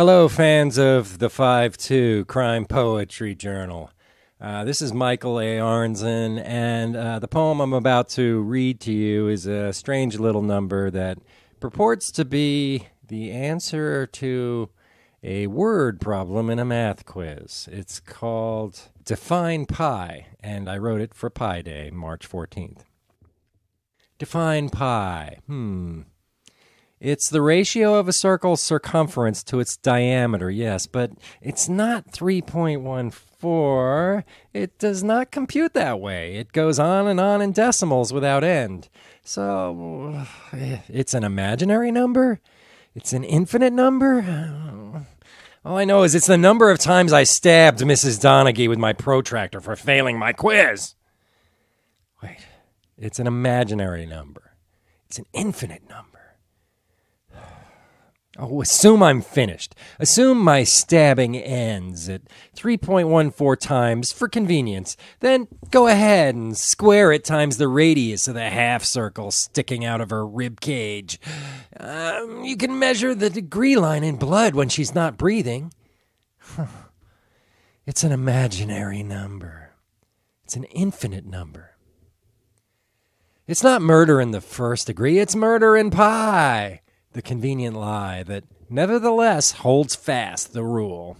Hello, fans of the 5 2 Crime Poetry Journal. Uh, this is Michael A. Arnzen, and uh, the poem I'm about to read to you is a strange little number that purports to be the answer to a word problem in a math quiz. It's called Define Pi, and I wrote it for Pi Day, March 14th. Define pi. Hmm. It's the ratio of a circle's circumference to its diameter, yes, but it's not 3.14. It does not compute that way. It goes on and on in decimals without end. So, it's an imaginary number? It's an infinite number? All I know is it's the number of times I stabbed Mrs. Donaghy with my protractor for failing my quiz. Wait, it's an imaginary number. It's an infinite number. Oh, assume I'm finished. Assume my stabbing ends at 3.14 times for convenience. Then go ahead and square it times the radius of the half circle sticking out of her rib cage. Um, you can measure the degree line in blood when she's not breathing. it's an imaginary number. It's an infinite number. It's not murder in the first degree, it's murder in pi the convenient lie that nevertheless holds fast the rule.